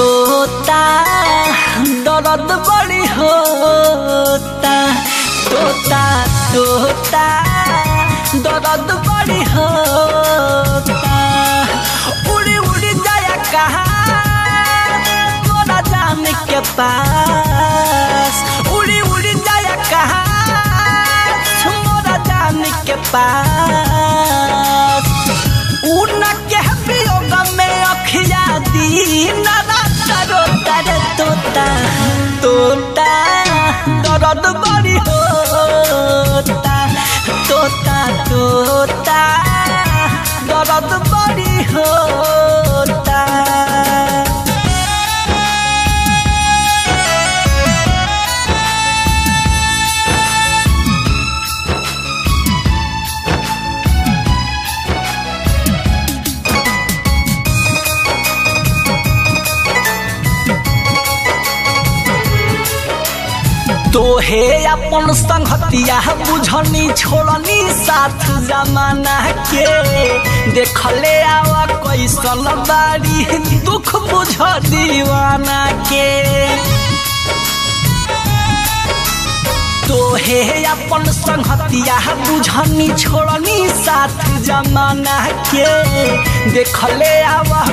तोता, दर्द बड़ी होता। तोता तोता, दर्द बड़ी होता। उड़ी उड़ी जाया कहा, तोरा जान के पास। उड़ी उड़ी जाया कहा मोरा जान के पास। उनके दर्द बड़ी होता तोता तोता। दर्द बड़ी होता। तोहे अपन संगतिया बुझनी, छोड़नी साथ जमाना के। देखले आवा कैसन बारी, दुख बुझ दीवाना के। तोहे अपन संगतिया बुझनी, छोड़नी साथ जमाना के। देखले आवा